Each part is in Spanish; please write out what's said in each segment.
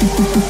thank you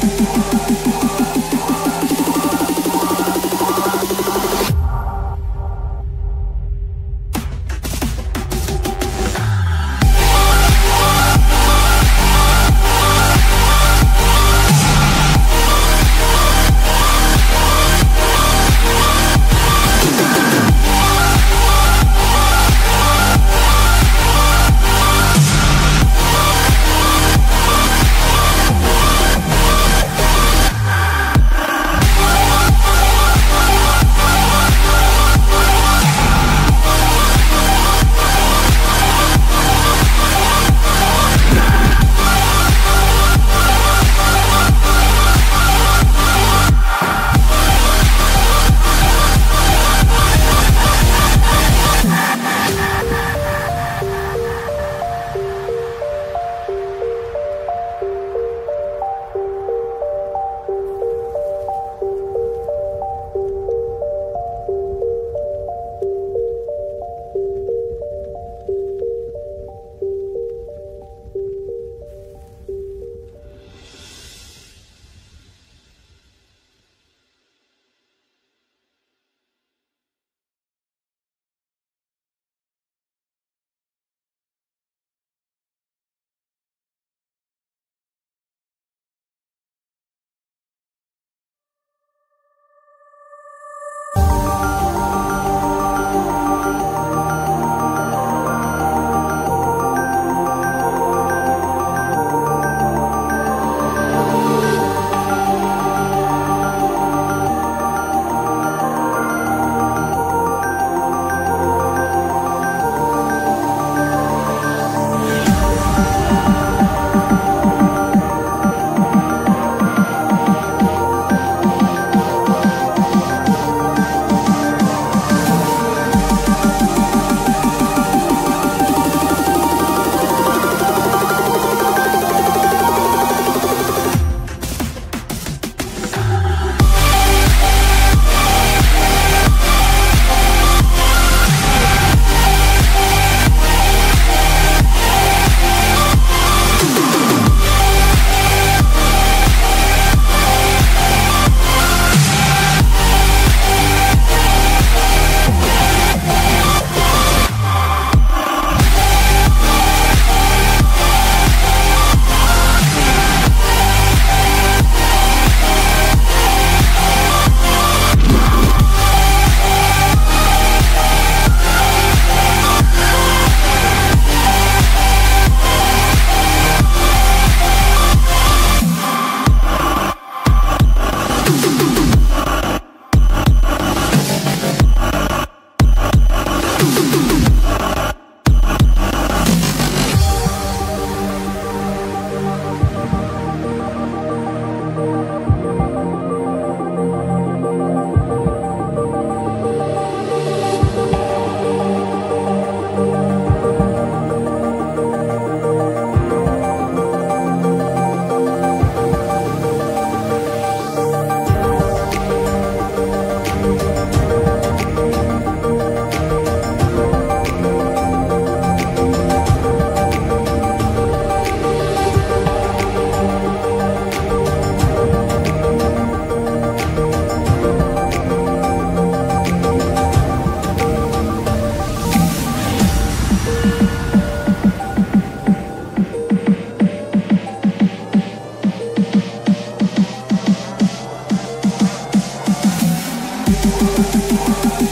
¡Suscríbete